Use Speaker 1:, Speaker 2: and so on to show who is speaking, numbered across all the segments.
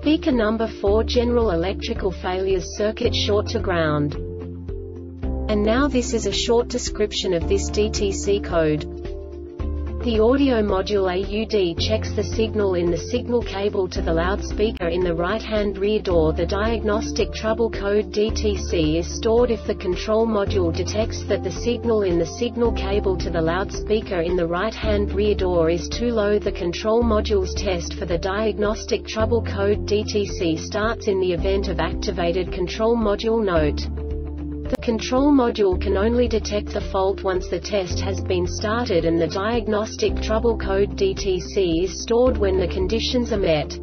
Speaker 1: Speaker number 4 General electrical failures circuit short to ground. And now this is a short description of this DTC code. The audio module AUD checks the signal in the signal cable to the loudspeaker in the right-hand rear door. The diagnostic trouble code DTC is stored if the control module detects that the signal in the signal cable to the loudspeaker in the right-hand rear door is too low. The control module's test for the diagnostic trouble code DTC starts in the event of activated control module note. The control module can only detect the fault once the test has been started and the diagnostic trouble code DTC is stored when the conditions are met.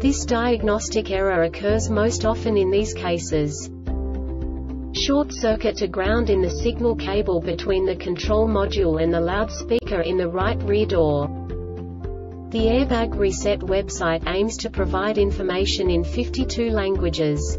Speaker 1: This diagnostic error occurs most often in these cases. Short circuit to ground in the signal cable between the control module and the loudspeaker in the right rear door. The Airbag Reset website aims to provide information in 52 languages.